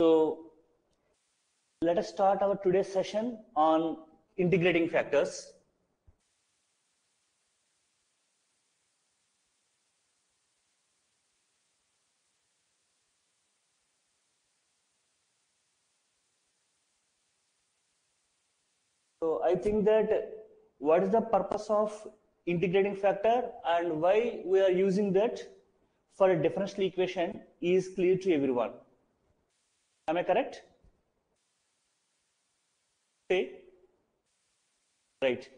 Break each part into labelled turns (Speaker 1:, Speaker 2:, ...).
Speaker 1: So let us start our today's session on integrating factors. So I think that what is the purpose of integrating factor and why we are using that for a differential equation is clear to everyone. Am I correct? Say. Right.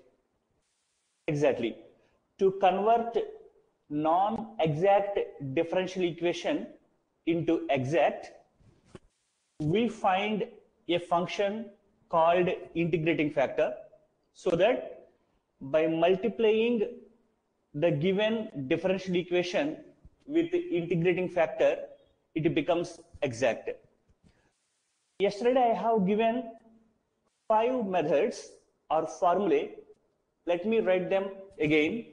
Speaker 1: Exactly. To convert non-exact differential equation into exact, we find a function called integrating factor so that by multiplying the given differential equation with the integrating factor, it becomes exact. Yesterday I have given five methods or formulae. Let me write them again.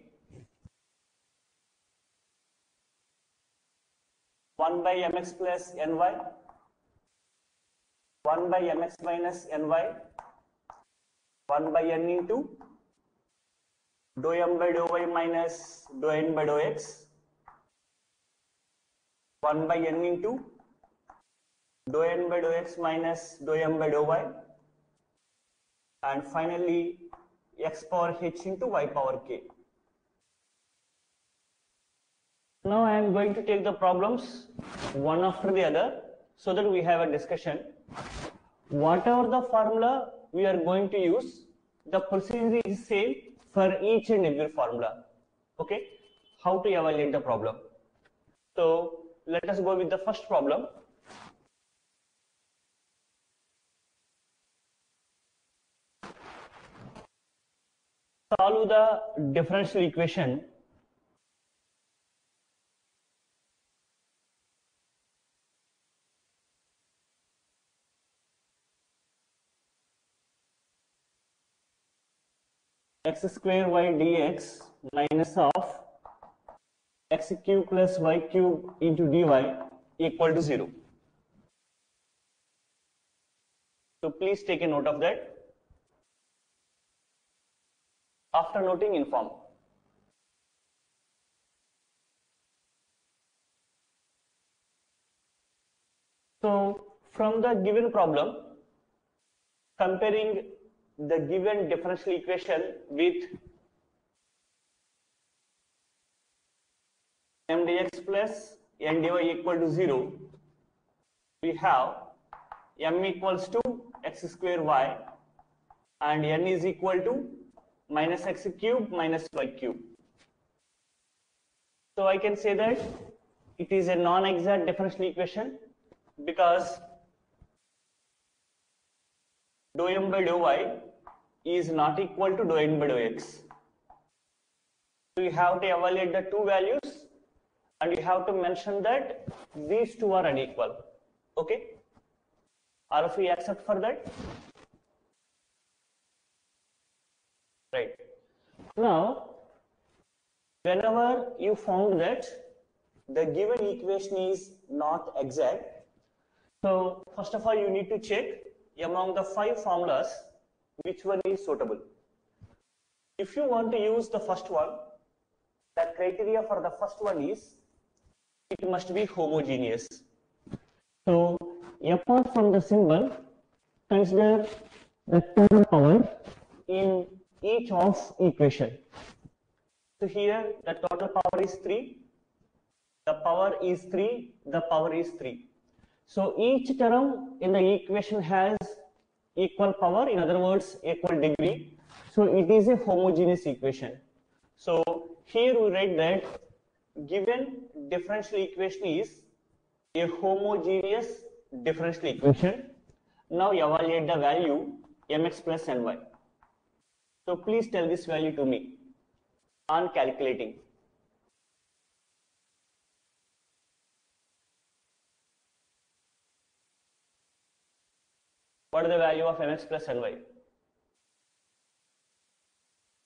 Speaker 1: 1 by mx plus ny, 1 by mx minus ny, 1 by n into dou m by dou y minus dou n by dou x, 1 by n into dou n by dou x minus dou m by dou y, and finally x power h into y power k. Now I am going to take the problems one after the other so that we have a discussion. Whatever the formula we are going to use, the procedure is same for each and every formula. Okay, how to evaluate the problem. So let us go with the first problem. Solve the differential equation x square y dx minus of x cube plus y cube into dy equal to 0. So please take a note of that. After noting, inform. So from the given problem, comparing the given differential equation with m dx plus n dy equal to 0, we have m equals to x square y and n is equal to minus x cube minus y cube. So I can say that it is a non-exact differential equation because dou m by dou y is not equal to dou n by dou x. So you have to evaluate the two values and you have to mention that these two are unequal. Okay? All of you accept for that? Right. Now, whenever you found that the given equation is not exact, so first of all you need to check among the five formulas which one is suitable. If you want to use the first one, the criteria for the first one is it must be homogeneous. So apart from the symbol, consider the total power in each of equation. So here the total power is 3, the power is 3, the power is 3. So each term in the equation has equal power, in other words, equal degree. So it is a homogeneous equation. So here we write that given differential equation is a homogeneous differential equation. Now evaluate the value mx plus ny. So please tell this value to me on calculating. What is the value of mx plus ny?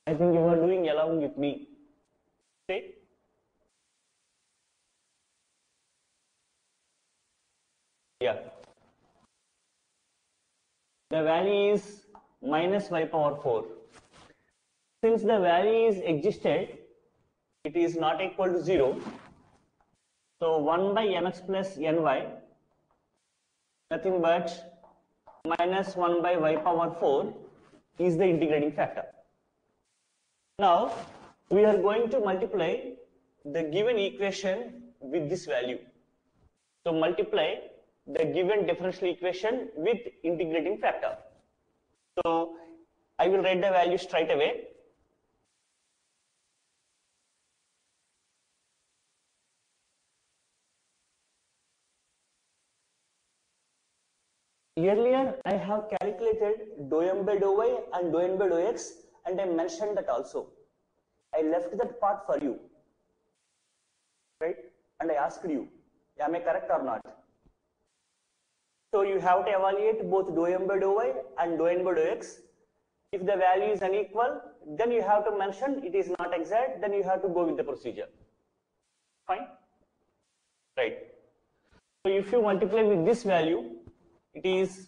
Speaker 1: I think you are doing along with me. Say. Yeah. the value is minus y power 4. Since the value is existed, it is not equal to 0. So 1 by mx plus ny, nothing but minus 1 by y power 4 is the integrating factor. Now, we are going to multiply the given equation with this value. So multiply the given differential equation with integrating factor. So I will write the value straight away. Earlier, I have calculated dou m by dou y and dou n by dou x and I mentioned that also. I left that part for you. Right? And I asked you, am I correct or not? So you have to evaluate both dou m by dou y and dou n by dou x. If the value is unequal, then you have to mention it is not exact, then you have to go with the procedure. Fine? Right. So if you multiply with this value, it is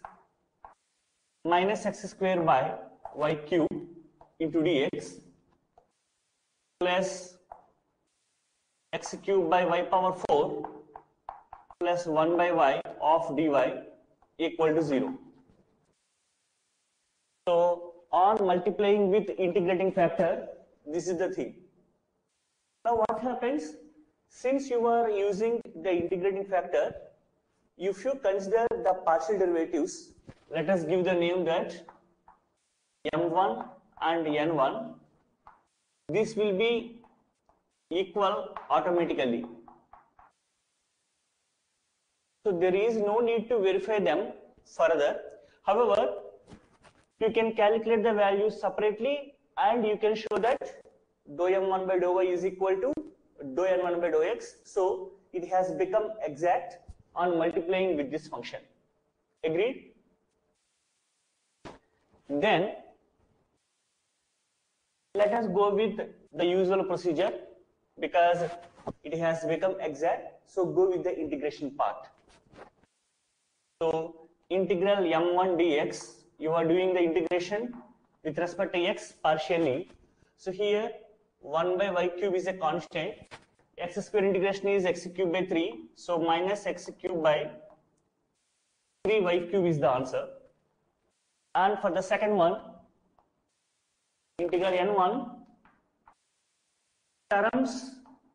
Speaker 1: minus x square by y cube into dx plus x cube by y power 4 plus 1 by y of dy equal to 0. So on multiplying with integrating factor, this is the thing. Now what happens? Since you are using the integrating factor, if you consider the partial derivatives, let us give the name that m1 and n1, this will be equal automatically. So there is no need to verify them further. However, you can calculate the values separately and you can show that dou m1 by dou y is equal to dou n1 by dou x. So it has become exact on multiplying with this function. Agreed? Then let us go with the usual procedure because it has become exact. So go with the integration part. So integral m1 dx, you are doing the integration with respect to x partially. So here 1 by y cube is a constant. x square integration is x cube by 3. So minus x cube by 3 y cube is the answer. And for the second one, integral n1 terms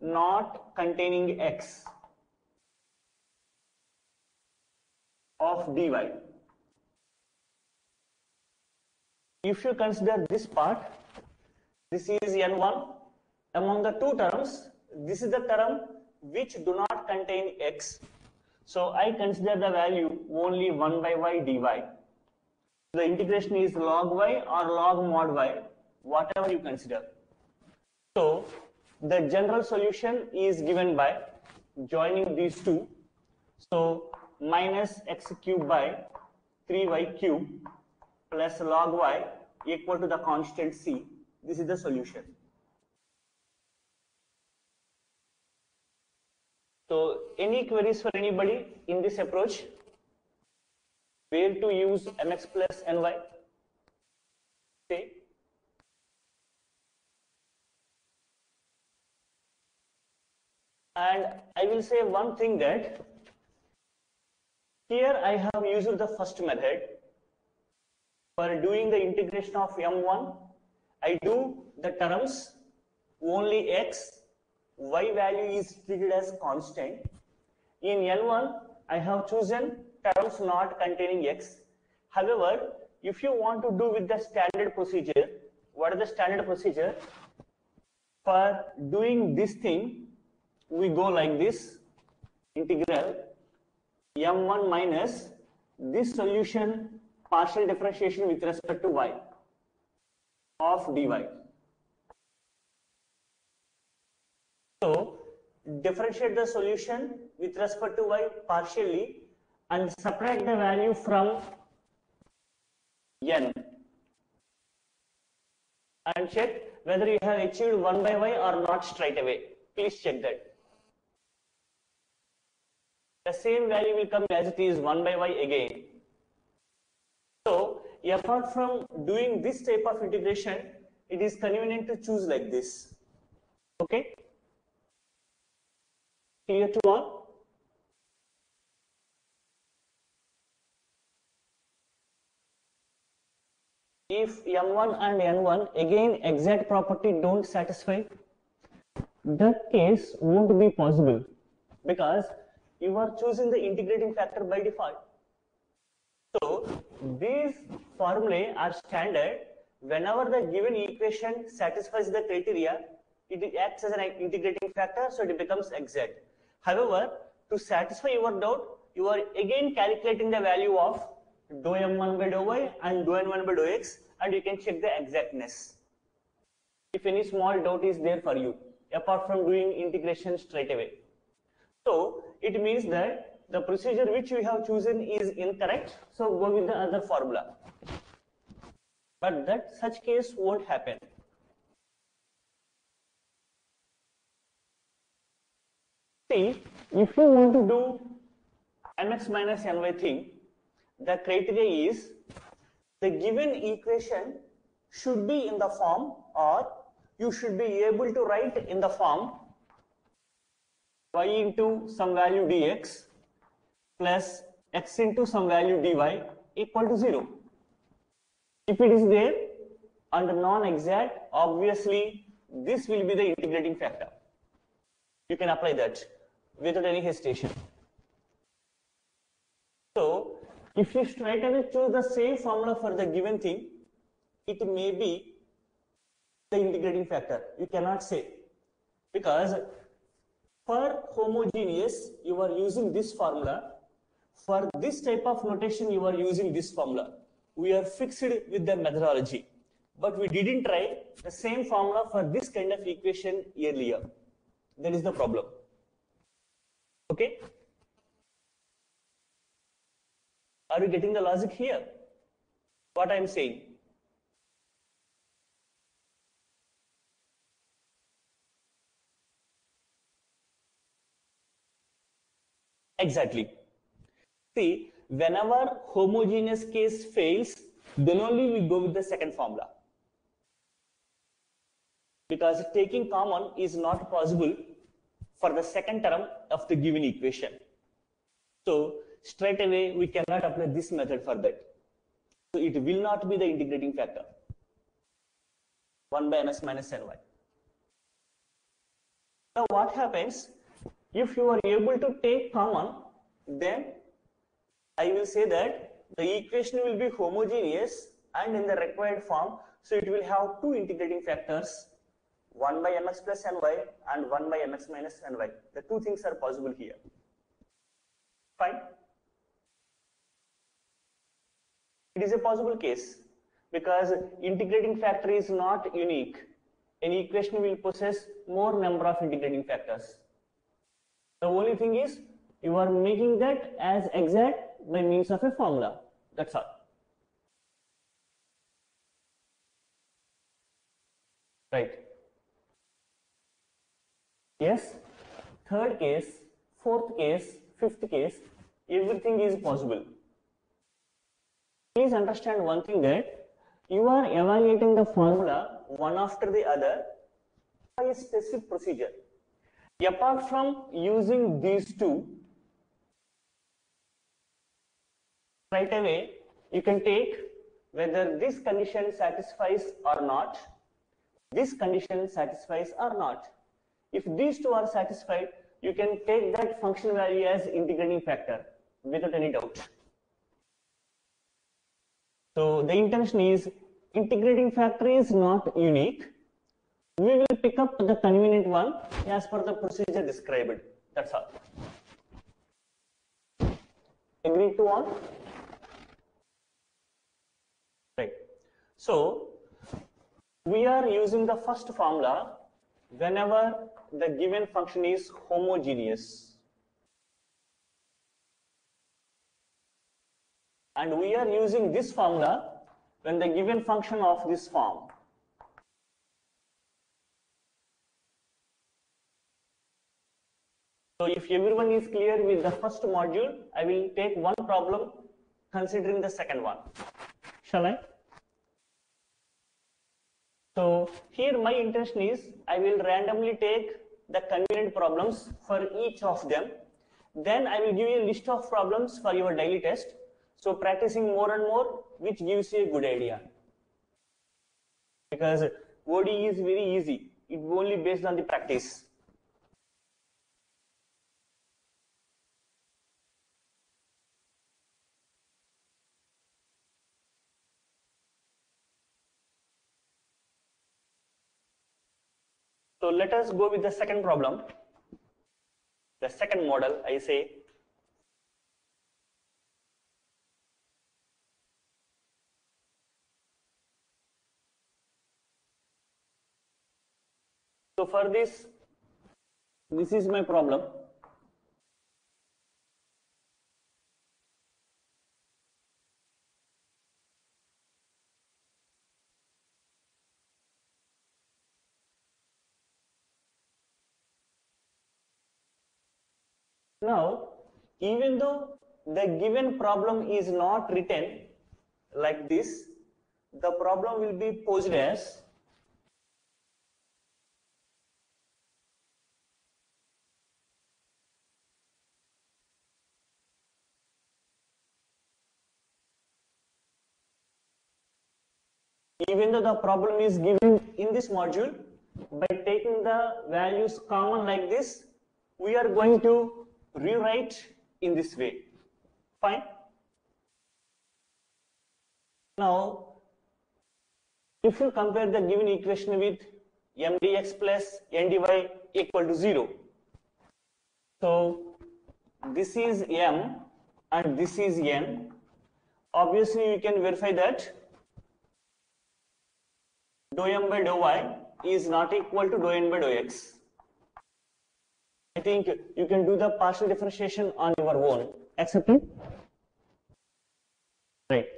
Speaker 1: not containing x of dy. If you consider this part, this is n1. Among the two terms, this is the term which do not contain x. So I consider the value only 1 by y dy. The integration is log y or log mod y, whatever you consider. So the general solution is given by joining these two. So minus x cube by 3y cube plus log y equal to the constant c. This is the solution. So any queries for anybody in this approach? Where to use mx plus ny? Say. And I will say one thing that here I have used the first method for doing the integration of m1. I do the terms only x, y value is treated as constant. In n1, I have chosen terms not containing x. However, if you want to do with the standard procedure, what is the standard procedure? For doing this thing, we go like this, integral m1 minus this solution partial differentiation with respect to y of dy. So, differentiate the solution with respect to y partially and subtract the value from n and check whether you have achieved 1 by y or not straight away. Please check that. The same value will come as it is 1 by y again. So, apart from doing this type of integration, it is convenient to choose like this. Okay? Clear to all? If M1 and N1 again exact property don't satisfy, that case won't be possible because you are choosing the integrating factor by default. So these formulae are standard. Whenever the given equation satisfies the criteria, it acts as an integrating factor, so it becomes exact. However, to satisfy your doubt, you are again calculating the value of dou m1 by dou y and dou n1 by dou x, and you can check the exactness. If any small doubt is there for you, apart from doing integration straight away. So it means that the procedure which we have chosen is incorrect, so go with the other formula. But that such case won't happen. See, if you want to do mx minus ny thing, the criteria is the given equation should be in the form or you should be able to write in the form y into some value dx plus x into some value dy equal to 0. If it is there and non-exact, obviously this will be the integrating factor. You can apply that without any hesitation. So, if you straight away choose the same formula for the given thing, it may be the integrating factor. You cannot say because for homogeneous you are using this formula for this type of notation, you are using this formula. We are fixed with the methodology, but we didn't try the same formula for this kind of equation earlier. That is the problem. Okay? Are you getting the logic here? What I am saying? Exactly. See, whenever homogeneous case fails, then only we go with the second formula. Because taking common is not possible for the second term of the given equation. So straight away we cannot apply this method for that. So it will not be the integrating factor. 1 by mx minus ny. Now what happens if you are able to take common then I will say that the equation will be homogeneous and in the required form. So it will have two integrating factors, 1 by mx plus ny and 1 by mx minus ny. The two things are possible here. Fine. It is a possible case because integrating factor is not unique. An equation will possess more number of integrating factors. The only thing is you are making that as exact by means of a formula. That's all. Right. Yes. Third case, fourth case, fifth case, everything is possible. Please understand one thing that you are evaluating the formula one after the other by a specific procedure. Apart from using these two, right away you can take whether this condition satisfies or not, this condition satisfies or not. If these two are satisfied, you can take that function value as integrating factor without any doubt. So the intention is integrating factor is not unique. We will pick up the convenient one as per the procedure described. That's all. Agree to all? Right. So we are using the first formula whenever the given function is homogeneous. And we are using this formula when the given function of this form. So if everyone is clear with the first module, I will take one problem considering the second one. shall I? So here my intention is I will randomly take the convenient problems for each of them. Then I will give you a list of problems for your daily test. So practicing more and more, which gives you a good idea. Because ODE is very easy. It only based on the practice. So let us go with the second problem. The second model, I say. So for this, this is my problem. Now, even though the given problem is not written like this, the problem will be posed as even though the problem is given in this module, by taking the values common like this, we are going to rewrite in this way. Fine. Now, if you compare the given equation with m dx plus n dy equal to 0. So, this is m and this is n. Obviously, you can verify that dou m by dou y is not equal to dou n by dou x. I think you can do the partial differentiation on your own. Accepted? Right.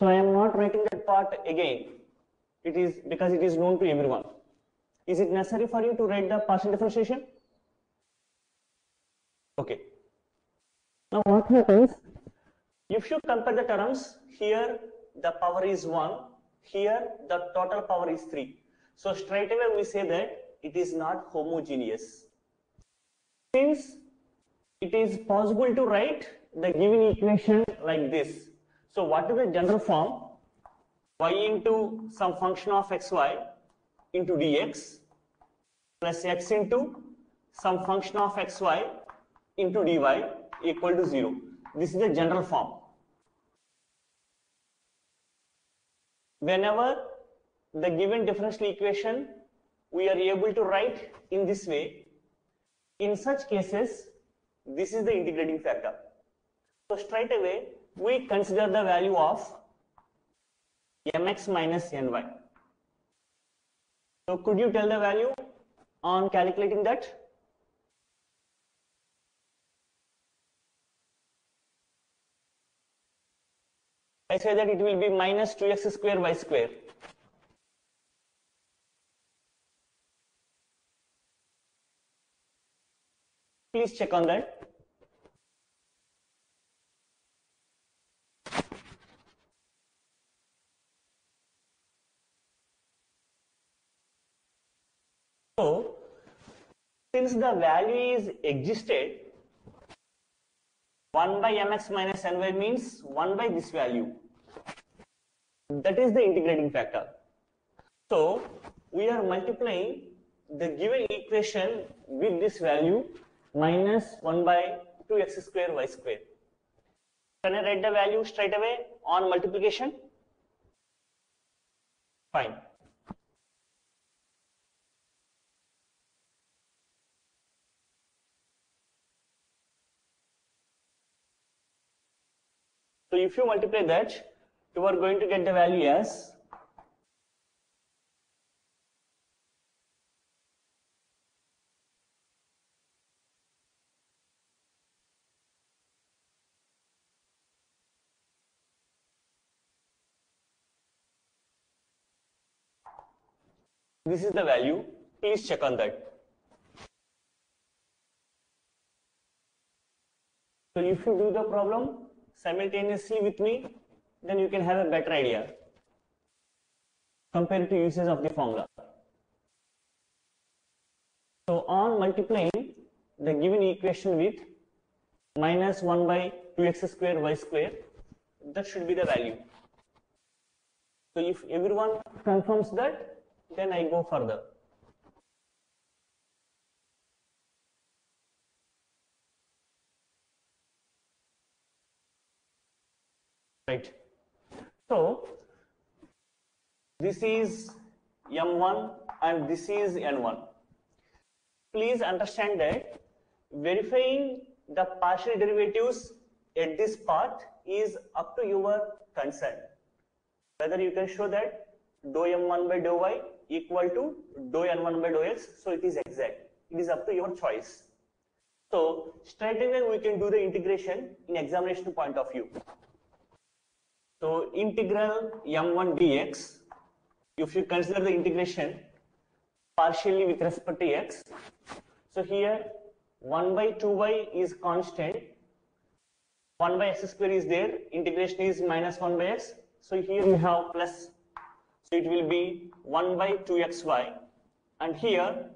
Speaker 1: So I am not writing that part again. It is because it is known to everyone. Is it necessary for you to write the partial differentiation? Okay. Now what happens? If you compare the terms, here the power is 1, here the total power is 3. So straight away we say that it is not homogeneous. Since it is possible to write the given equation like this. So what is the general form? y into some function of xy into dx plus x into some function of xy into dy equal to 0. This is the general form. Whenever the given differential equation we are able to write in this way, in such cases, this is the integrating factor. So straight away, we consider the value of mx minus ny. So could you tell the value on calculating that? I say that it will be minus 2x square y square. Please check on that. So, since the value is existed, 1 by mx minus ny means 1 by this value. That is the integrating factor. So, we are multiplying the given equation with this value minus 1 by 2x square y square. Can I write the value straight away on multiplication? Fine. So if you multiply that, you are going to get the value as This is the value. Please check on that. So if you do the problem simultaneously with me, then you can have a better idea compared to usage of the formula. So on multiplying the given equation with minus 1 by 2x square y square, that should be the value. So if everyone confirms that, then I go further. Right. So this is M1 and this is N1. Please understand that verifying the partial derivatives at this part is up to your concern. Whether you can show that dou m1 by dou y equal to dou n1 by dou x, so it is exact. It is up to your choice. So straight away we can do the integration in examination point of view. So integral m1 dx, if you consider the integration partially with respect to x, so here 1 by 2y is constant, 1 by x square is there, integration is minus 1 by x, so here we have plus, so it will be 1 by 2xy, and here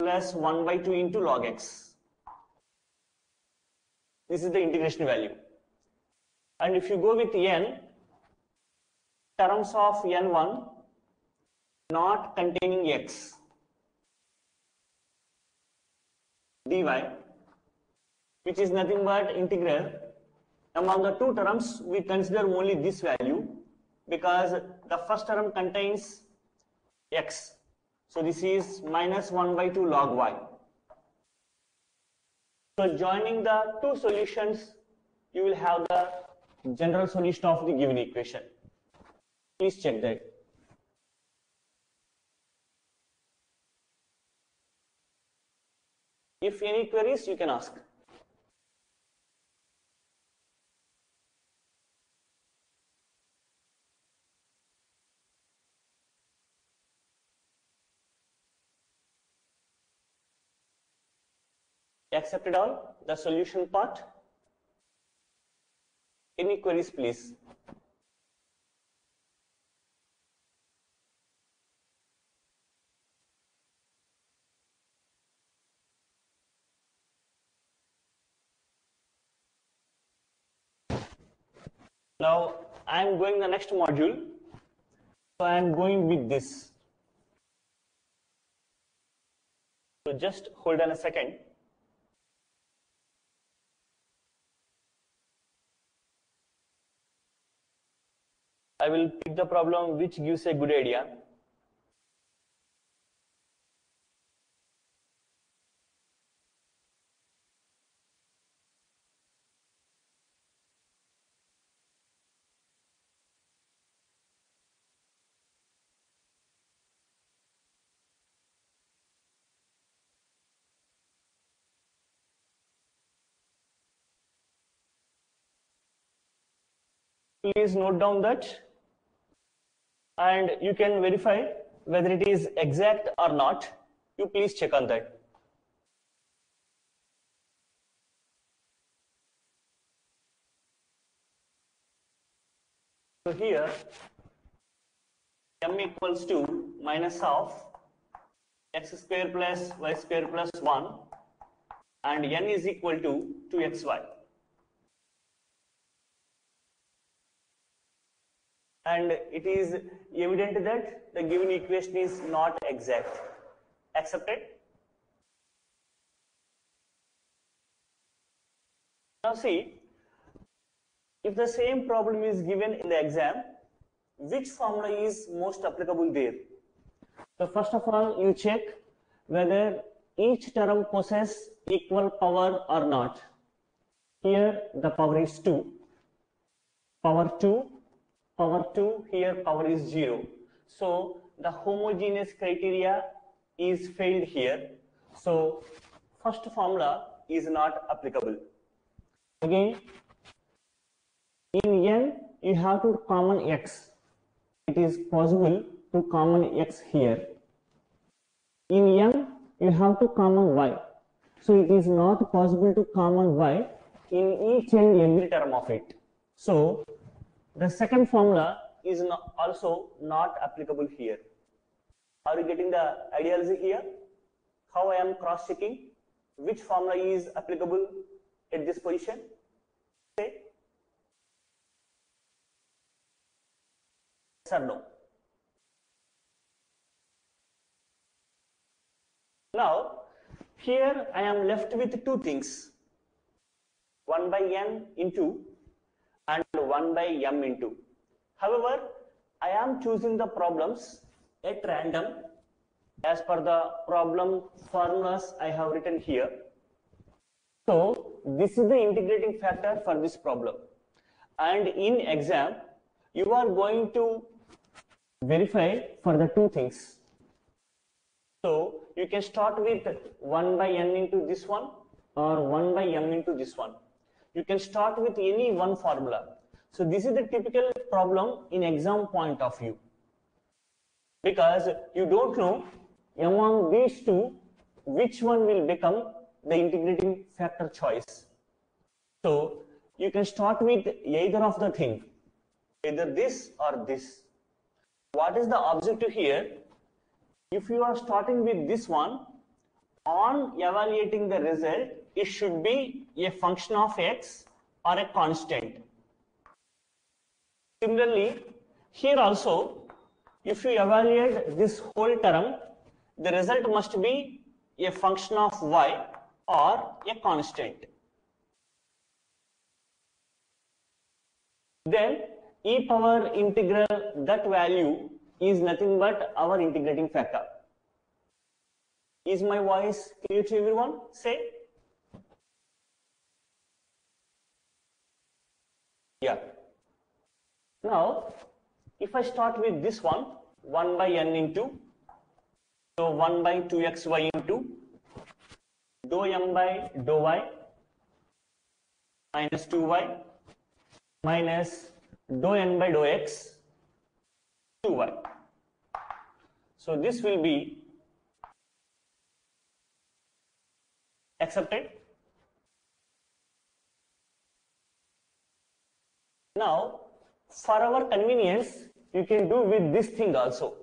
Speaker 1: plus 1 by 2 into log x. This is the integration value. And if you go with n, terms of n1 not containing x. dy which is nothing but integral. Among the two terms we consider only this value because the first term contains x. So this is minus 1 by 2 log y. So joining the two solutions you will have the general solution of the given equation please check that If any queries, you can ask. Accepted all the solution part. Any queries, please? Now I am going the next module. So I am going with this. So just hold on a second. I will pick the problem which gives a good idea. Please note down that. And you can verify whether it is exact or not. You please check on that. So here m equals to minus of x square plus y square plus 1 and n is equal to 2xy and it is evident that the given equation is not exact. Accepted? Now see, if the same problem is given in the exam, which formula is most applicable there? So first of all, you check whether each term possesses equal power or not. Here the power is 2. Power 2 power 2 here power is 0 so the homogeneous criteria is failed here. So first formula is not applicable. Again in n you have to common x. It is possible to common x here. In m you have to common y. So it is not possible to common y in each and every term of it. So the second formula is not, also not applicable here. Are you getting the ideology here? How I am cross checking which formula is applicable at this position? Say yes or no. Now, here I am left with two things 1 by n into 1 by m into. However, I am choosing the problems at random as per the problem formulas I have written here. So, this is the integrating factor for this problem. And in exam, you are going to verify for the two things. So, you can start with 1 by n into this one or 1 by m into this one. You can start with any one formula. So this is the typical problem in exam point of view. Because you don't know among these two which one will become the integrating factor choice. So you can start with either of the thing, either this or this. What is the objective here? If you are starting with this one, on evaluating the result, it should be a function of x or a constant. Similarly, here also, if you evaluate this whole term, the result must be a function of y or a constant. Then e power integral that value is nothing but our integrating factor. Is my voice clear to everyone? Say. Yeah. Now, if I start with this one, 1 by n into, so 1 by 2xy into dou m by dou y minus 2y minus dou n by dou x 2y. So this will be accepted. Now, for our convenience, you can do with this thing also.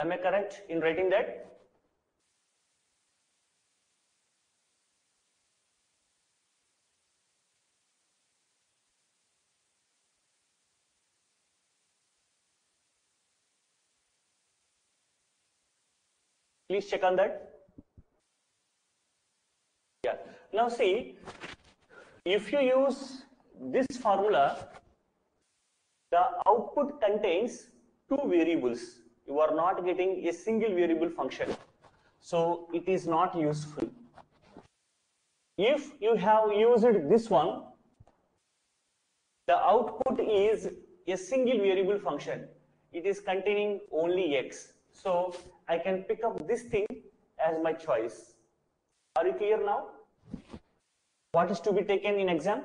Speaker 1: Am I correct in writing that? Please check on that. Yeah. Now see, if you use this formula, the output contains two variables you are not getting a single variable function. So it is not useful. If you have used this one, the output is a single variable function. It is containing only x. So I can pick up this thing as my choice. Are you clear now? What is to be taken in exam?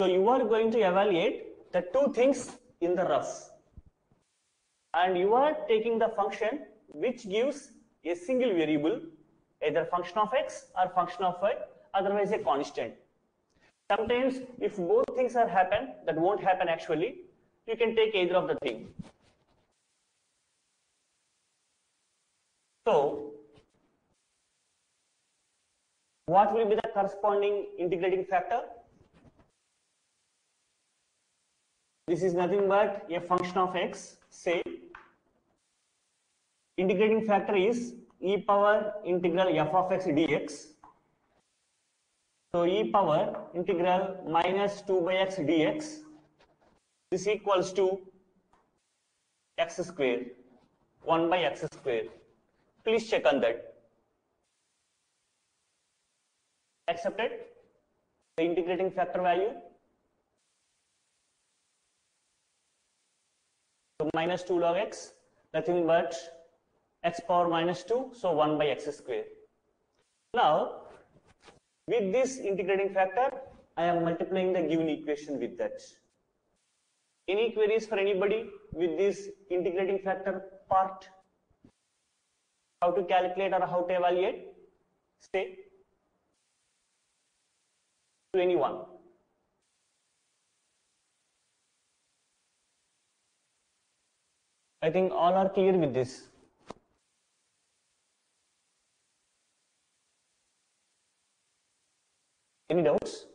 Speaker 1: So you are going to evaluate the two things in the rough and you are taking the function which gives a single variable either function of x or function of y otherwise a constant. Sometimes if both things are happen that won't happen actually you can take either of the thing. So what will be the corresponding integrating factor? This is nothing but a function of x say integrating factor is e power integral f of x dx. So e power integral minus 2 by x dx is equals to x square 1 by x square. Please check on that. Accepted? The integrating factor value? So minus 2 log x, nothing but x power minus 2, so 1 by x square. Now, with this integrating factor, I am multiplying the given equation with that. Any queries for anybody with this integrating factor part? How to calculate or how to evaluate? Say to anyone. I think all are clear with this. Any doubts?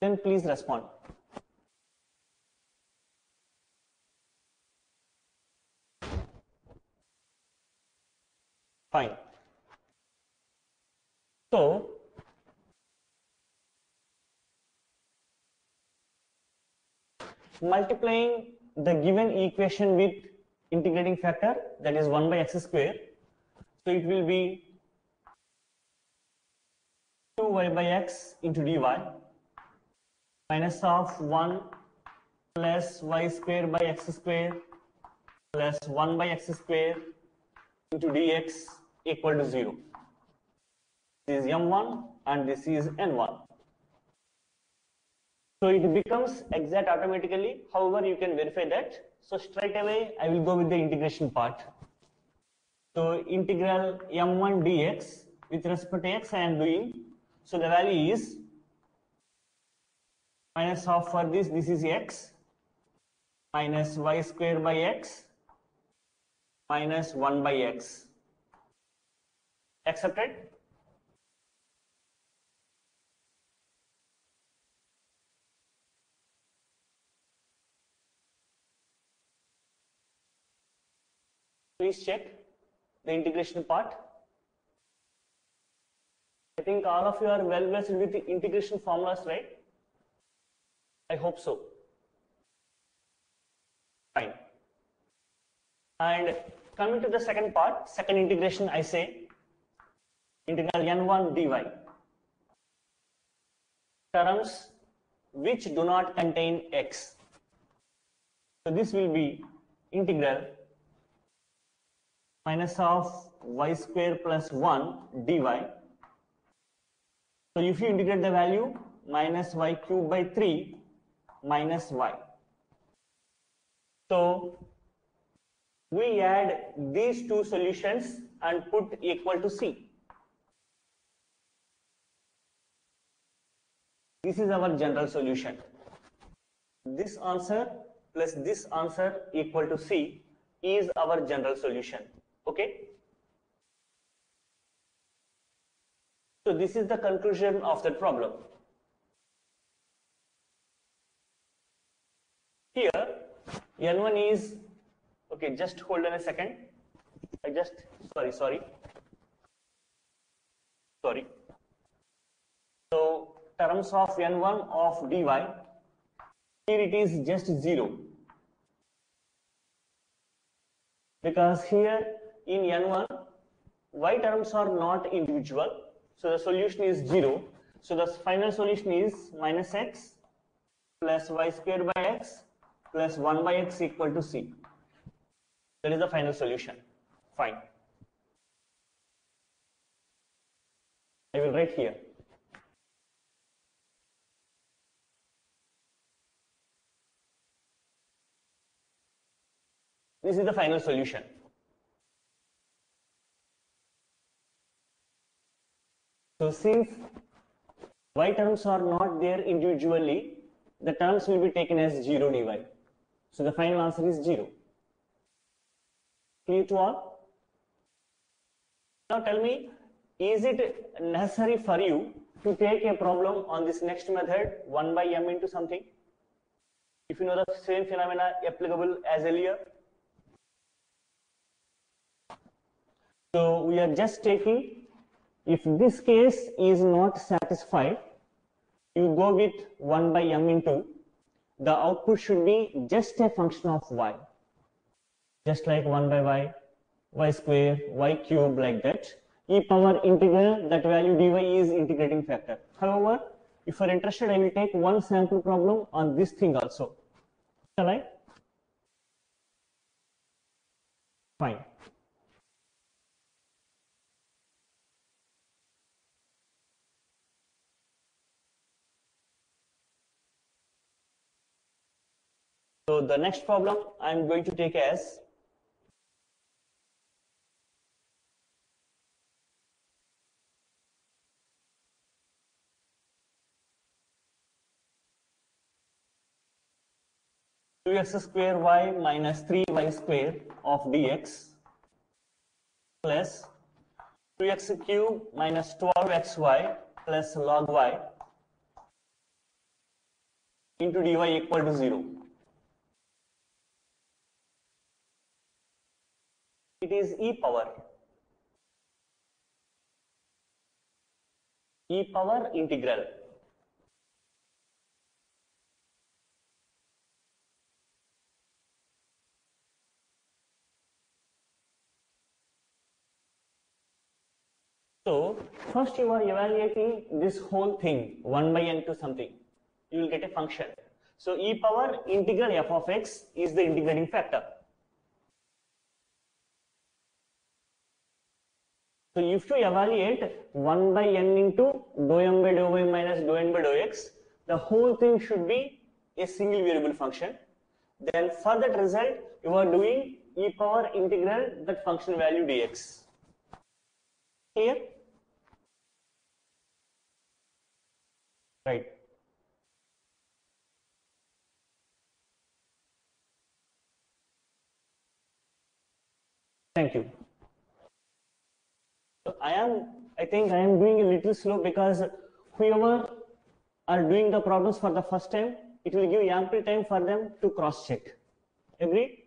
Speaker 1: Then please respond. Fine. So, multiplying the given equation with integrating factor that is 1 by x square. So it will be 2y by x into dy minus of 1 plus y square by x square plus 1 by x square into dx equal to 0. This is m1 and this is n1. So it becomes exact automatically. However, you can verify that. So straight away, I will go with the integration part. So integral m1 dx with respect to x I am doing. So the value is minus half for this, this is x minus y square by x minus 1 by x. Accepted? Please check the integration part. I think all of you are well versed with the integration formulas, right? I hope so. Fine. And coming to the second part, second integration, I say integral n1 dy terms which do not contain x. So this will be integral minus of y square plus 1 dy. So if you integrate the value minus y cube by 3 minus y. So we add these two solutions and put equal to c. This is our general solution. This answer plus this answer equal to c is our general solution. Okay. So this is the conclusion of the problem. Here, N1 is, okay, just hold on a second. I just, sorry, sorry. Sorry. So, terms of N1 of dy, here it is just 0. Because here in N1, y terms are not individual. So the solution is 0. So the final solution is minus x plus y square by x plus 1 by x equal to c. That is the final solution. Fine. I will write here. This is the final solution. So since y terms are not there individually, the terms will be taken as 0 dy. So the final answer is 0. Clear to all? Now tell me, is it necessary for you to take a problem on this next method 1 by m into something? If you know the same phenomena applicable as earlier. So we are just taking if this case is not satisfied, you go with 1 by m into, the output should be just a function of y. Just like 1 by y, y square, y cube like that. e power integral, that value dy is integrating factor. However, if you are interested, I will take one sample problem on this thing also. Shall I? Fine. So the next problem I'm going to take as two x square y minus 3y square of dx plus 2x cube minus 12xy plus log y into dy equal to 0. It is e power. e power integral. So first you are evaluating this whole thing 1 by n to something. You will get a function. So e power integral f of x is the integrating factor. So if you evaluate 1 by n into dou m by dou y minus dou n by dou x, the whole thing should be a single variable function. Then for that result, you are doing e power integral that function value dx. Here, right. Thank you. So I am, I think I am doing a little slow because whoever are doing the problems for the first time, it will give ample time for them to cross check. Agree?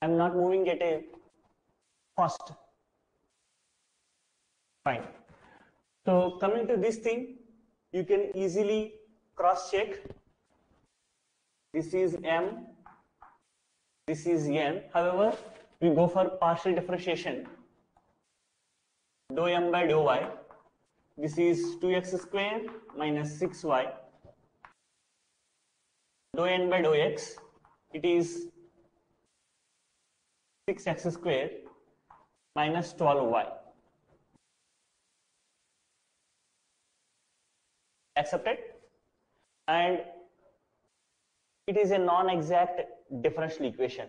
Speaker 1: I am not moving at a fast. Fine. So coming to this thing, you can easily cross check. This is m, this is n. However, we go for partial differentiation. Dou m by dou y. This is 2x square minus 6y. Dou n by dou x. It is 6x square minus 12y. Accepted? And it is a non-exact differential equation.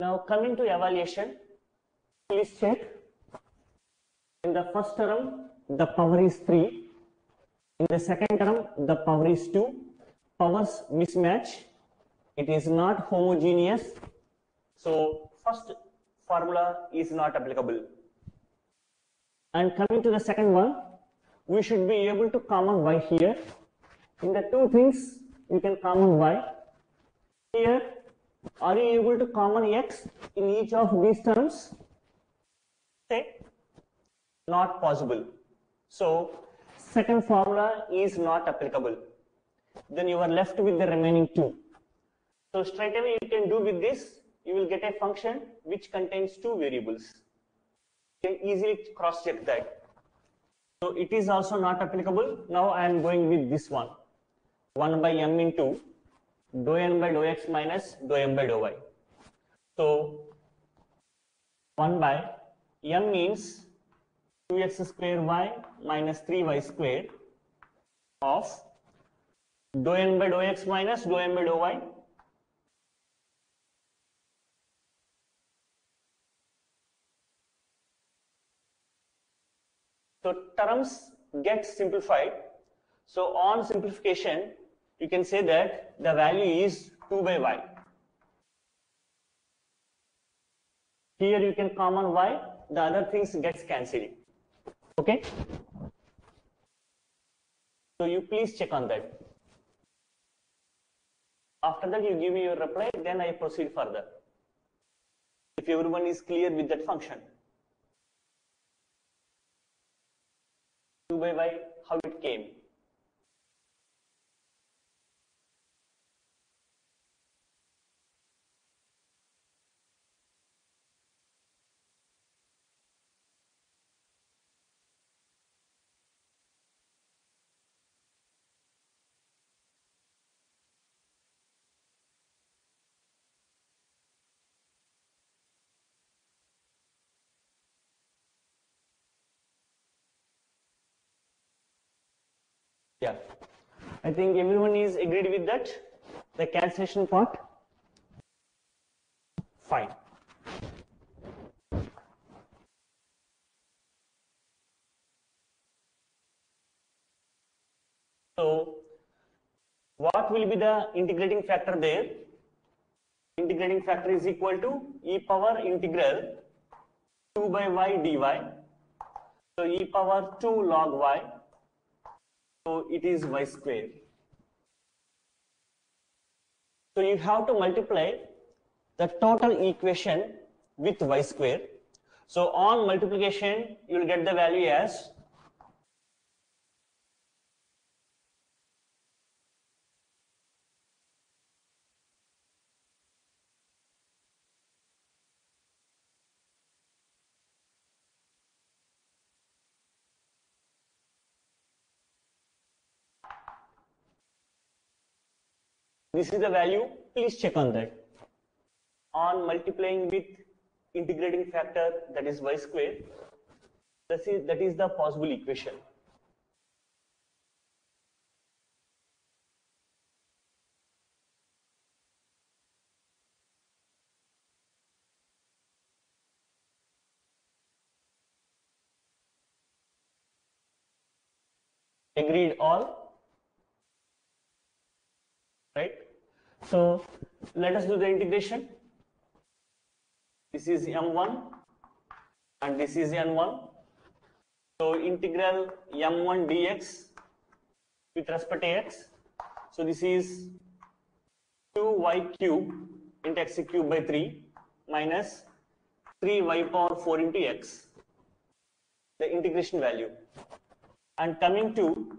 Speaker 1: Now coming to evaluation, please check. In the first term, the power is 3. In the second term, the power is 2. Powers mismatch. It is not homogeneous. So first formula is not applicable. And coming to the second one, we should be able to common y here. In the two things, you can common y. Here, are you able to common x in each of these terms? Say, not possible. So, second formula is not applicable. Then you are left with the remaining two. So, straight away you can do with this, you will get a function which contains two variables. You can easily cross check that. So, it is also not applicable. Now, I am going with this one. 1 by m into dou n by dou x minus dou m by dou y. So 1 by m means 2x square y minus 3y square of dou n by dou x minus dou m by dou y. So terms get simplified. So on simplification, you can say that the value is 2 by y. Here you can common y, the other things gets cancelled. Okay? So you please check on that. After that you give me your reply, then I proceed further. If everyone is clear with that function. 2 by y, how it came. Yeah, I think everyone is agreed with that. the cancellation part? Fine. So, what will be the integrating factor there? Integrating factor is equal to e power integral 2 by y dy. So, e power 2 log y. So, it is y square. So, you have to multiply the total equation with y square. So, on multiplication, you will get the value as This is the value, please check on that. On multiplying with integrating factor that is y square, that is, that is the possible equation. Agreed all? Right? So let us do the integration. This is m1 and this is n1. So integral m1 dx with respect to x. So this is 2y cube into x cube by 3 minus 3y power 4 into x, the integration value. And coming to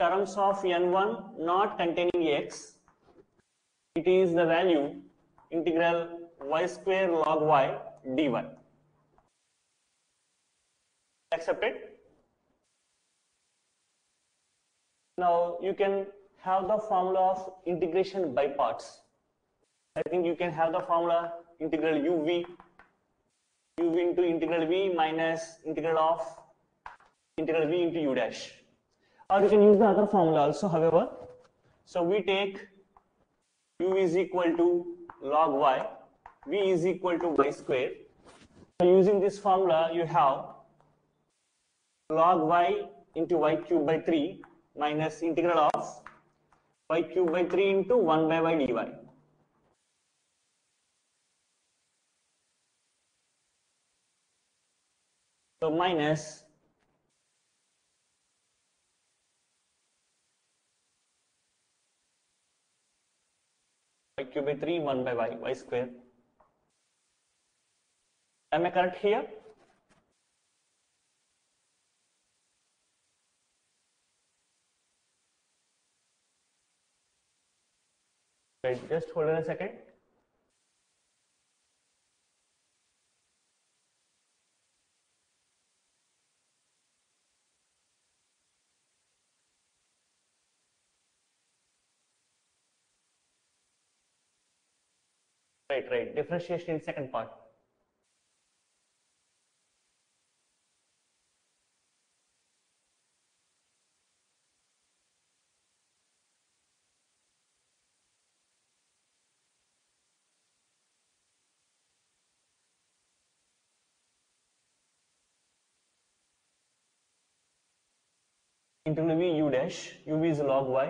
Speaker 1: terms of n1 not containing x, it is the value integral y square log y dy. Accepted? Now you can have the formula of integration by parts. I think you can have the formula integral uv, uv into integral v minus integral of integral v into u dash. Or you can use the other formula also, however. So we take u is equal to log y, v is equal to y square. So using this formula, you have log y into y cube by 3 minus integral of y cube by 3 into 1 by y dy. So minus y cube by 3 1 by y y square. Am I correct here? Wait, just hold on a second. Right, right. Differentiation in second part. Integral v u dash, u is log y.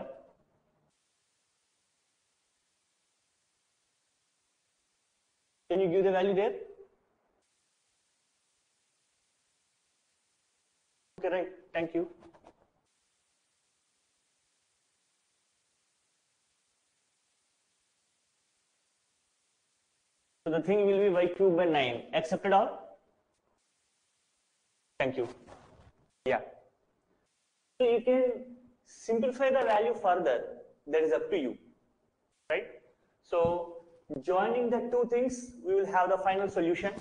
Speaker 1: Can you give the value there? Okay, right. Thank you. So the thing will be y cube by 9. Accepted all? Thank you. Yeah. So you can simplify the value further. That is up to you. Right? So joining the two things, we will have the final solution.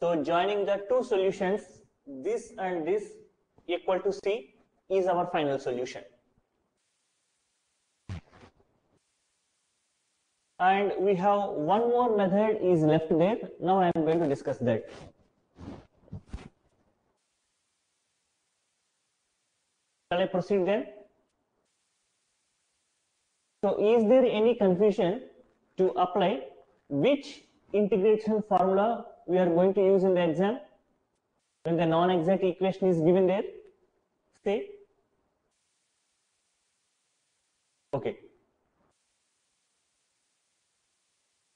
Speaker 1: So joining the two solutions, this and this equal to C is our final solution. And we have one more method is left there. Now I am going to discuss that. Shall I proceed then? So is there any confusion to apply which integration formula we are going to use in the exam when the non-exact equation is given there? Say. Okay.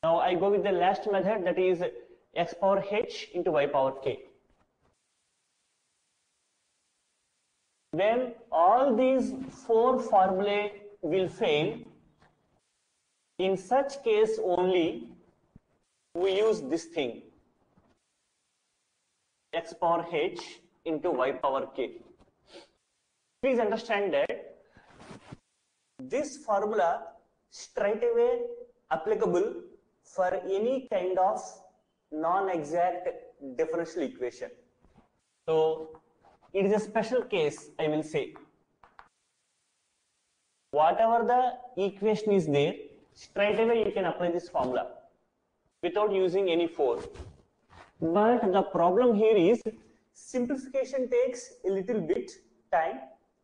Speaker 1: Now I go with the last method that is x power h into y power k. When all these four formulae will fail, in such case only we use this thing x power h into y power k. Please understand that this formula straight away applicable for any kind of non-exact differential equation. So it is a special case, I will say. Whatever the equation is there, straight away you can apply this formula without using any force. But the problem here is simplification takes a little bit time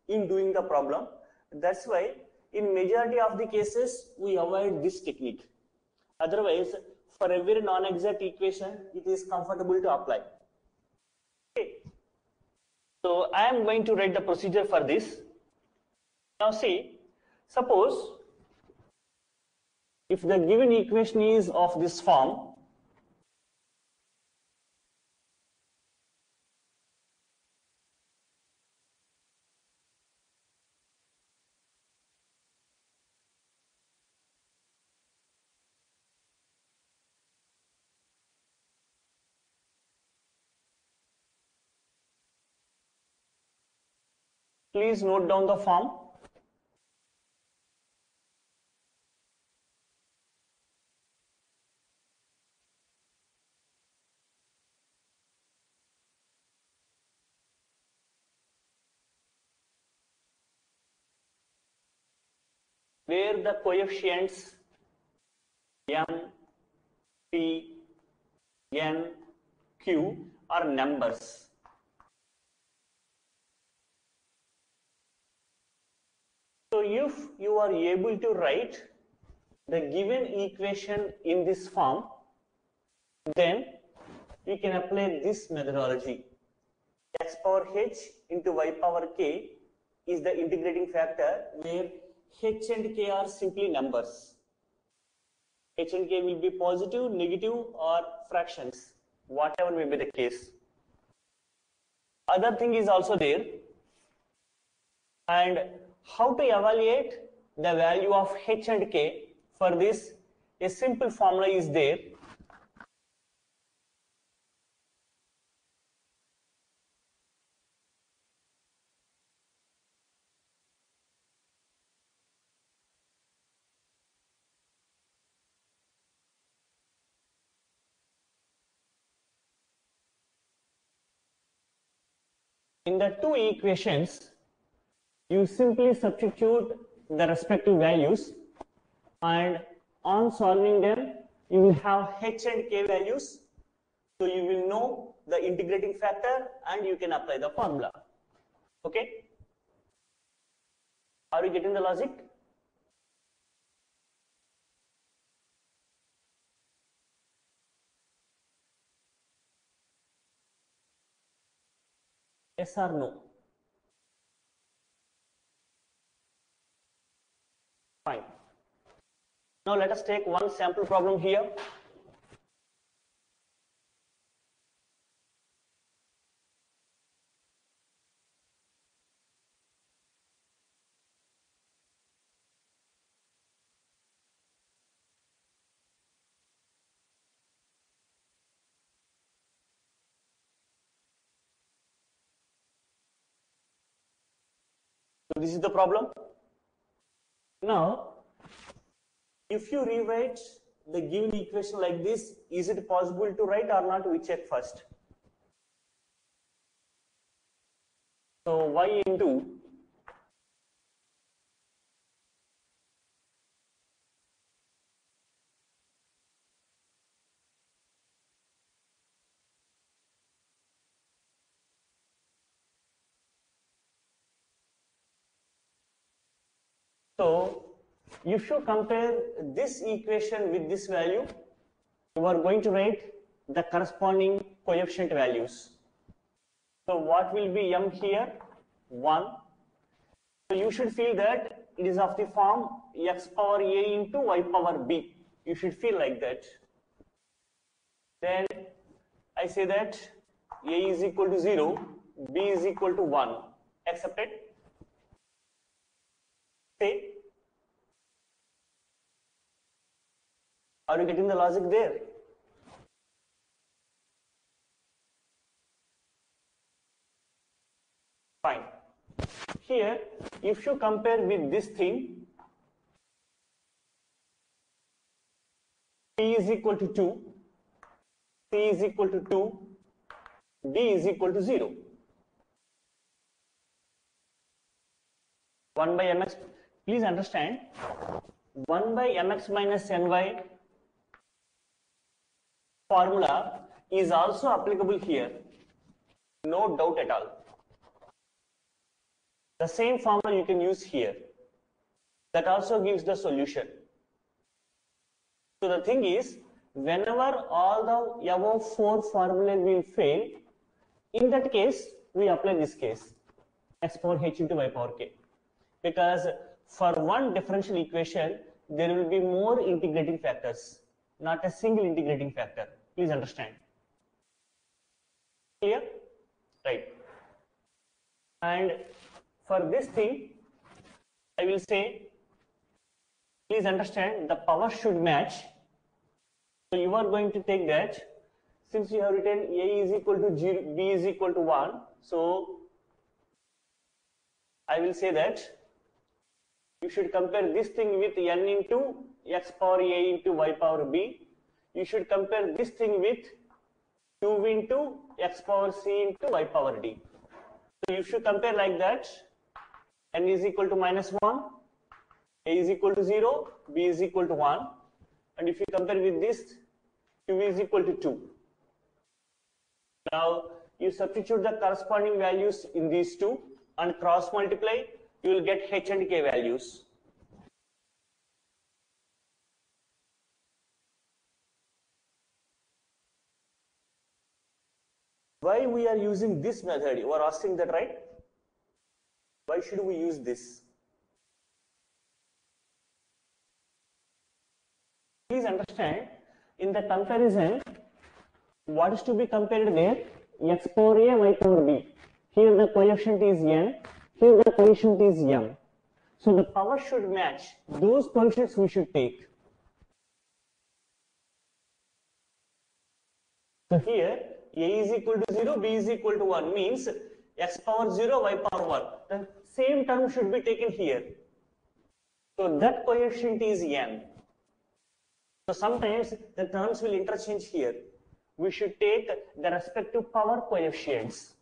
Speaker 1: in doing the problem. That's why in majority of the cases we avoid this technique. Otherwise, for every non-exact equation, it is comfortable to apply. So I am going to write the procedure for this. Now see, suppose if the given equation is of this form, Please note down the form. where the coefficients m, p, n, q are numbers. So if you are able to write the given equation in this form, then you can apply this methodology. x power h into y power k is the integrating factor where h and k are simply numbers. h and k will be positive, negative or fractions, whatever may be the case. Other thing is also there and how to evaluate the value of h and k for this. A simple formula is there. In the two equations you simply substitute the respective values and on solving them you will have h and k values. So you will know the integrating factor and you can apply the formula. Okay? Are you getting the logic? Yes or no Fine. Now let us take one sample problem here. So this is the problem. Now, if you rewrite the given equation like this, is it possible to write or not? We check first. So y into So if you compare this equation with this value, you are going to write the corresponding coefficient values. So what will be m here? 1. So you should feel that it is of the form x power a into y power b. You should feel like that. Then I say that a is equal to 0, b is equal to 1. Accept it? Say. Are you getting the logic there? Fine. Here, if you compare with this thing, P is equal to 2, C is equal to 2, D is equal to 0. 1 by mx, please understand, 1 by mx minus ny formula is also applicable here. No doubt at all. The same formula you can use here. That also gives the solution. So the thing is, whenever all the above four formulae will fail, in that case, we apply this case, x power h into y power k. Because for one differential equation, there will be more integrating factors, not a single integrating factor. Please understand. Clear? Right. And for this thing, I will say, please understand the power should match. So you are going to take that, since you have written A is equal to 0, B is equal to 1, so I will say that you should compare this thing with n into x power A into y power B. You should compare this thing with 2 into x power C into y power D. So you should compare like that n is equal to minus 1, a is equal to 0, b is equal to 1 and if you compare with this q is equal to 2. Now you substitute the corresponding values in these two and cross multiply you will get h and k values. Why we are using this method? You are asking that right? Why should we use this? Please understand, in the comparison, what is to be compared there? x power a, y power b. Here the coefficient is n, here the coefficient is m. So the power should match. Those coefficients we should take. So here a is equal to 0, b is equal to 1 means x power 0, y power 1. The same term should be taken here. So that coefficient is n. So sometimes the terms will interchange here. We should take the respective power coefficients.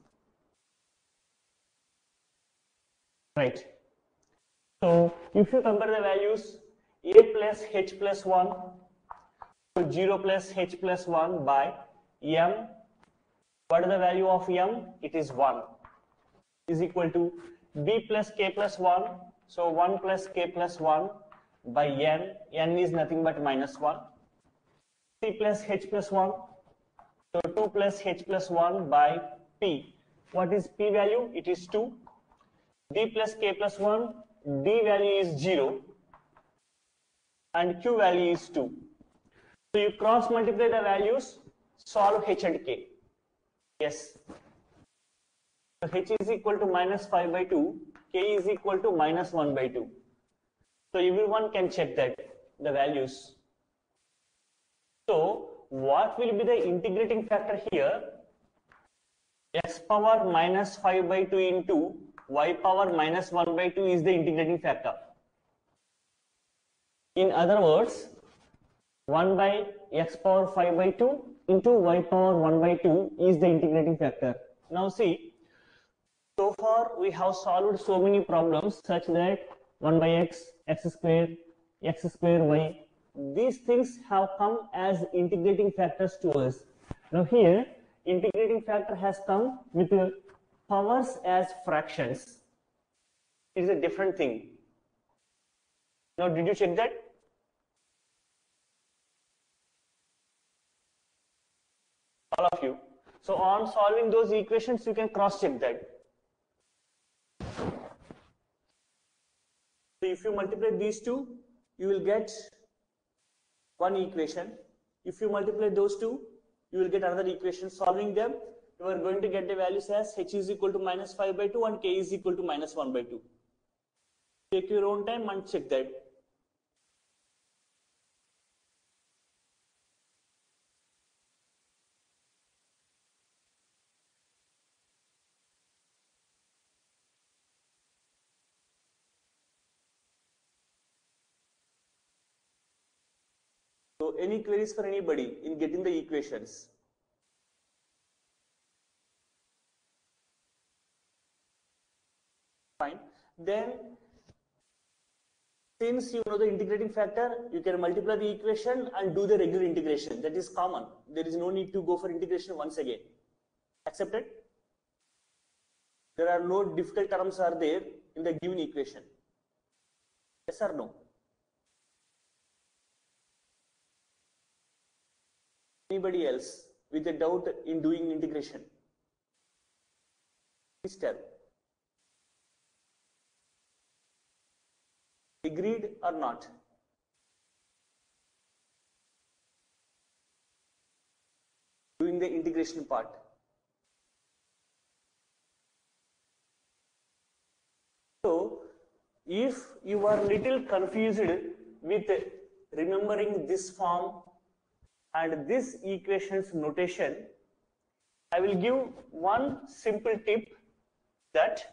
Speaker 1: Right. So if you compare the values a plus h plus 1 to 0 plus h plus 1 by m, what is the value of m? It is 1 is equal to b plus k plus 1. So 1 plus k plus 1 by n. n is nothing but minus 1. c plus h plus 1. So 2 plus h plus 1 by p. What is p value? It is 2. d plus k plus 1. d value is 0. And q value is 2. So you cross multiply the values, solve h and k. Yes. So h is equal to minus 5 by 2, k is equal to minus 1 by 2. So everyone can check that, the values. So what will be the integrating factor here? x power minus 5 by 2 into y power minus 1 by 2 is the integrating factor. In other words, 1 by x power 5 by 2 into y power 1 by 2 is the integrating factor. Now see, so far we have solved so many problems such that 1 by x, x square, x square y. These things have come as integrating factors to us. Now here, integrating factor has come with powers as fractions. It is a different thing. Now, did you check that? All of you. So, on solving those equations, you can cross check that. So, if you multiply these two, you will get one equation. If you multiply those two, you will get another equation. Solving them, you are going to get the values as h is equal to minus 5 by 2 and k is equal to minus 1 by 2. Take your own time and check that. So any queries for anybody in getting the equations? Fine. Then since you know the integrating factor, you can multiply the equation and do the regular integration. That is common. There is no need to go for integration once again. Accepted? There are no difficult terms are there in the given equation. Yes or no? Anybody else with a doubt in doing integration? Please tell. Agreed or not? Doing the integration part. So, if you are little confused with remembering this form and this equations notation, I will give one simple tip that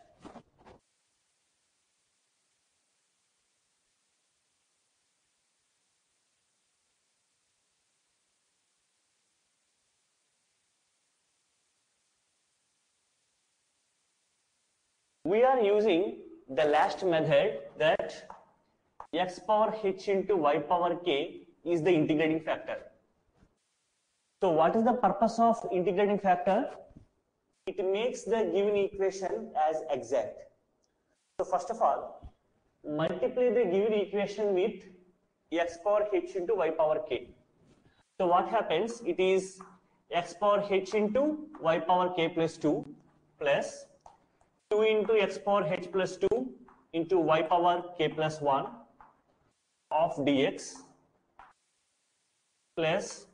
Speaker 1: we are using the last method that x power h into y power k is the integrating factor. So what is the purpose of integrating factor? It makes the given equation as exact. So first of all, multiply the given equation with x power h into y power k. So what happens? It is x power h into y power k plus 2 plus 2 into x power h plus 2 into y power k plus 1 of dx plus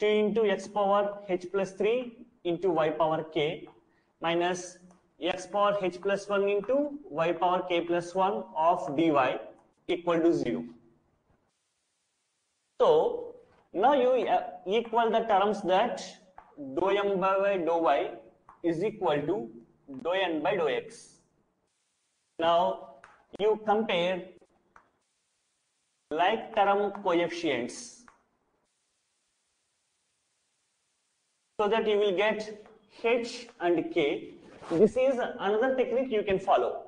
Speaker 1: 2 into x power h plus 3 into y power k minus x power h plus 1 into y power k plus 1 of dy equal to 0. So, now you uh, equal the terms that dou m by y dou y is equal to dou n by dou x. Now, you compare like term coefficients so that you will get h and k. This is another technique you can follow.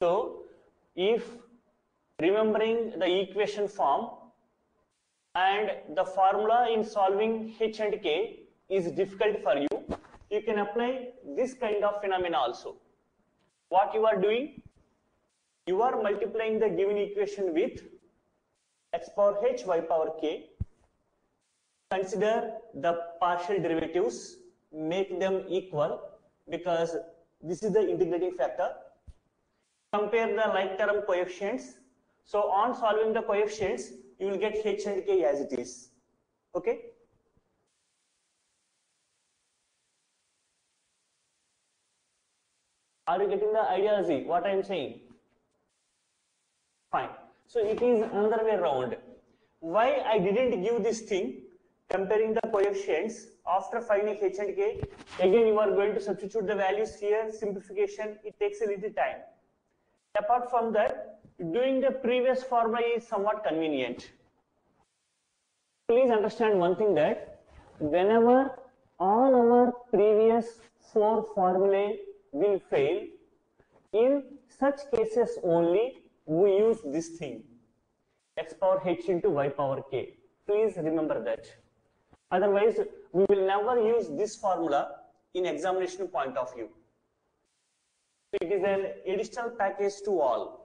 Speaker 1: So, if remembering the equation form and the formula in solving h and k is difficult for you, you can apply this kind of phenomena also. What you are doing? You are multiplying the given equation with x power h y power k consider the partial derivatives, make them equal because this is the integrating factor. Compare the like term coefficients. So on solving the coefficients, you will get h and k as it is. Okay? Are you getting the idea, Z? What I am saying? Fine. So it is another way around. Why I didn't give this thing? Comparing the coefficients after finding h and k again you are going to substitute the values here simplification it takes a little time. Apart from that doing the previous formula is somewhat convenient. Please understand one thing that whenever all our previous four formulae will fail in such cases only we use this thing x power h into y power k. Please remember that Otherwise, we will never use this formula in examination point of view. So it is an additional package to all.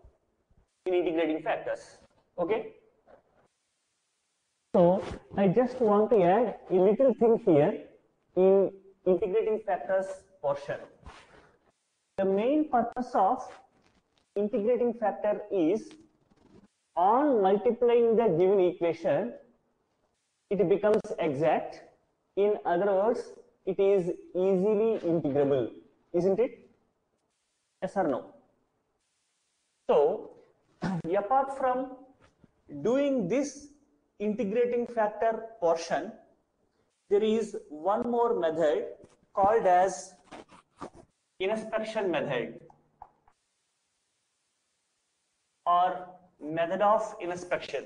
Speaker 1: in integrating factors. Okay. So I just want to add a little thing here in integrating factors portion. The main purpose of integrating factor is on multiplying the given equation, it becomes exact. In other words, it is easily integrable, isn't it? Yes or no? So, apart from doing this integrating factor portion, there is one more method called as inspection method or method of inspection.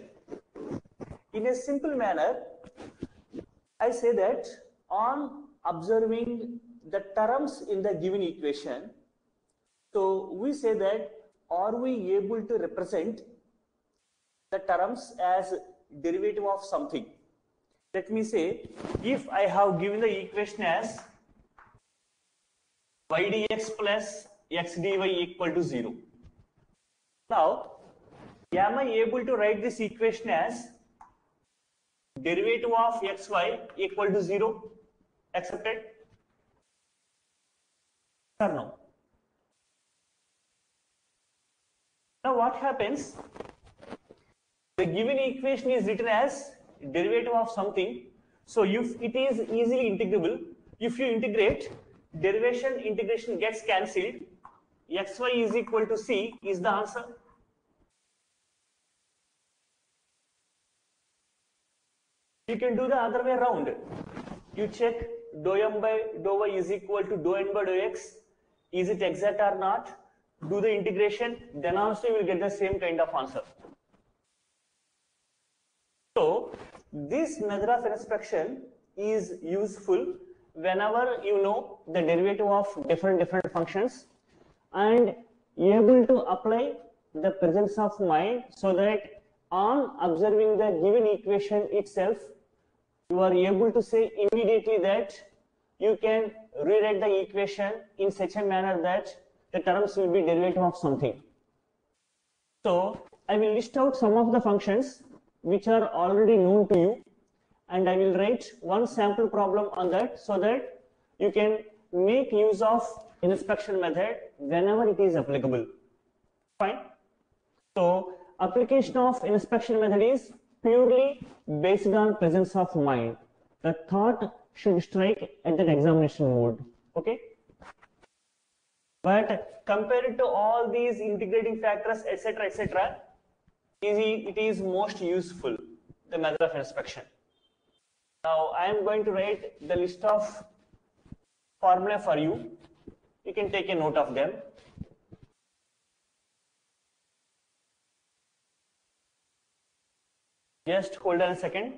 Speaker 1: In a simple manner, I say that on observing the terms in the given equation, so we say that are we able to represent the terms as derivative of something? Let me say, if I have given the equation as y dx plus x dy equal to 0. Now, am I able to write this equation as derivative of xy equal to 0? Accepted? Or no? Now what happens? The given equation is written as derivative of something. So if it is easily integrable, if you integrate, derivation integration gets cancelled. xy is equal to c is the answer. You can do the other way around. You check dou m by dou y is equal to dou n by dou x. Is it exact or not? Do the integration, then also you will get the same kind of answer. So, this method of inspection is useful whenever you know the derivative of different different functions and you able to apply the presence of mind so that on observing the given equation itself you are able to say immediately that you can rewrite the equation in such a manner that the terms will be derivative of something. So I will list out some of the functions which are already known to you and I will write one sample problem on that so that you can make use of inspection method whenever it is applicable. Fine. So application of inspection method is purely based on presence of mind. The thought should strike at that examination mode. Okay. But compared to all these integrating factors, etc., etc., it is most useful, the method of inspection. Now I am going to write the list of formula for you. You can take a note of them. Just hold on a second.